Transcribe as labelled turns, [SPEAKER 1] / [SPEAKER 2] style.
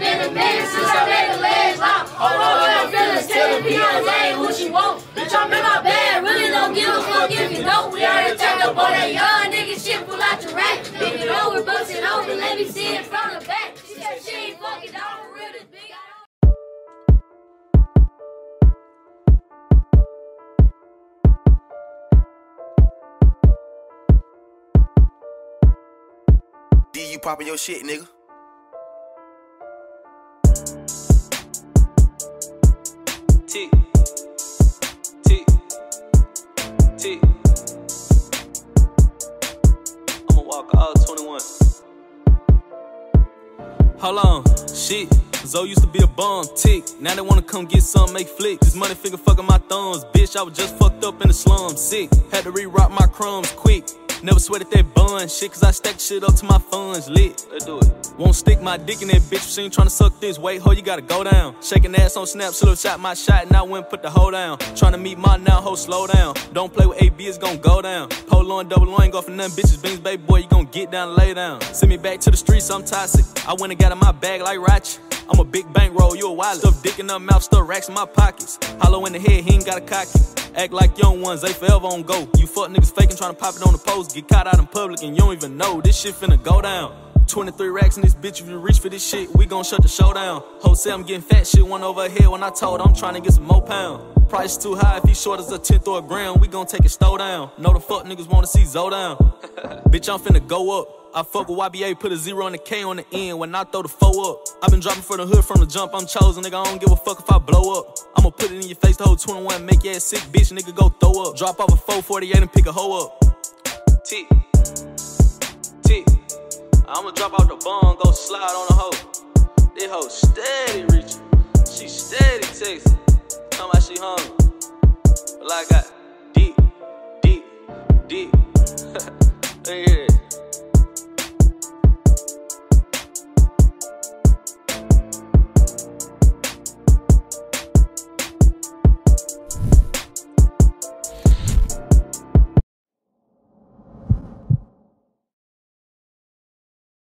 [SPEAKER 1] been a man since I made the legs lock. Hold on, I'm feeling telling Beyonce who she want. Bitch, I'm in my bag, really don't give a fuck if you don't. We already turned up on that young nigga shit, pull out your rack. Bend it over, bust it over, let me see it from the back. She said she ain't fucking
[SPEAKER 2] D, you popping your shit, nigga.
[SPEAKER 3] I'ma all 21. Hold on, shit. Zoe used to be a bum, tick. Now they wanna come get some, make flicks. This money finger fucking my thumbs. Bitch, I was just fucked up in the slums, sick. Had to re-rock my crumbs quick. Never sweated that they bun shit, cause I stack shit up to my funds lit. Let's do it. Won't stick my dick in that bitch. She ain't tryna suck this weight, ho, you gotta go down. Shaking ass on snap, slow shot my shot, and I went put the hoe down. Tryna meet my now, ho, slow down. Don't play with AB, it's gon' go down. Polo and double loin, go for nothing, bitches, beans, baby boy, you gon' get down, lay down. Send me back to the streets, I'm toxic. I went and got in my bag like Ratchet. I'm a big bankroll, you a wallet. Stuff dick in the mouth, stuff racks in my pockets. Hollow in the head, he ain't got a cocky. Act like young ones, they forever on go. You fuck niggas faking, tryna pop it on the post. Get caught out in public and you don't even know. This shit finna go down. 23 racks in this bitch, if you reach for this shit, we gon' shut the show down. Jose, I'm getting fat shit, one over here when I told I'm tryna get some more pound. Price too high if he short as a tenth or a gram, we gon' take it stow down. Know the fuck niggas wanna see Zo down. bitch, I'm finna go up. I fuck with YBA, put a zero and a K on the end when I throw the four up. i been dropping for the hood from the jump, I'm chosen, nigga. I don't give a fuck if I blow up. Put it in your face, the whole 21, make your ass sick, bitch, nigga, go throw up. Drop off a 448 and pick a hoe up. Tick, tick. I'ma drop out the bong, go slide on the hoe. This hoe steady reaching, she steady texting. Tell me she hungry, but I got deep, deep, deep.